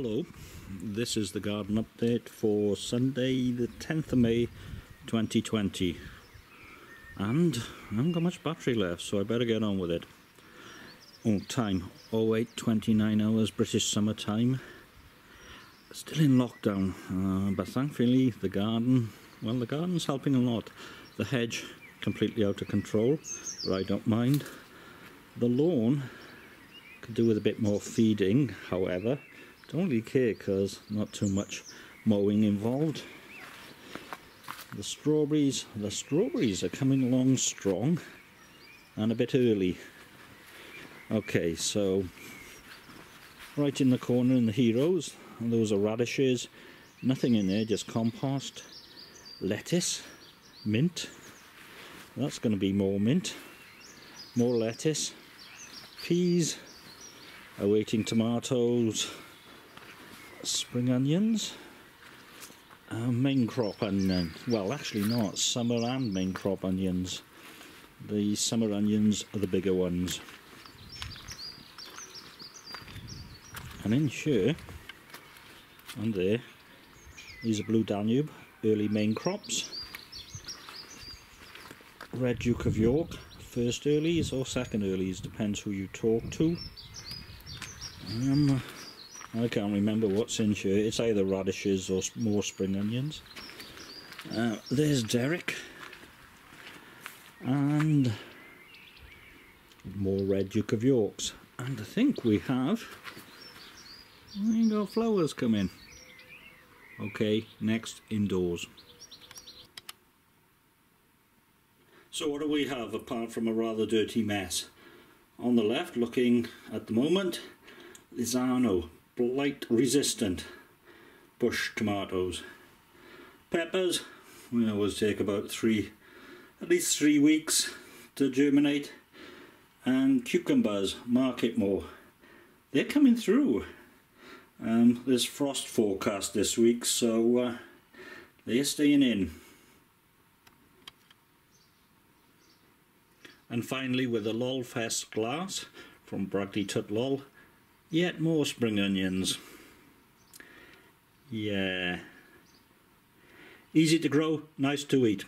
Hello, this is the garden update for Sunday the 10th of May 2020 and I haven't got much battery left so I better get on with it. Oh time. 0829 hours British summer time still in lockdown uh, but thankfully the garden well the garden's helping a lot. The hedge completely out of control but I don't mind. The lawn could do with a bit more feeding however don't really care because not too much mowing involved. The strawberries, the strawberries are coming along strong and a bit early. Okay, so right in the corner in the heroes, those are radishes. Nothing in there, just compost, lettuce, mint. That's going to be more mint, more lettuce, peas, awaiting tomatoes, spring onions, uh, main crop onion. Well, actually not. Summer and main crop onions. The summer onions are the bigger ones. And in here, and there, these are Blue Danube, early main crops. Red Duke of York, first earlies or second earlies, depends who you talk to. Um, I can't remember what's in here. It's either radishes or more spring onions. Uh, there's Derek. And more Red Duke of Yorks. And I think we have... Got flowers in. Okay, next, indoors. So what do we have apart from a rather dirty mess? On the left, looking at the moment, Lizzano blight resistant bush tomatoes. Peppers, we always take about three, at least three weeks to germinate. And cucumbers, Marketmore. They're coming through. Um, there's frost forecast this week, so uh, they're staying in. And finally, with a the Lolfest glass from Bradley Tutlol, Yet more spring onions. Yeah. Easy to grow, nice to eat.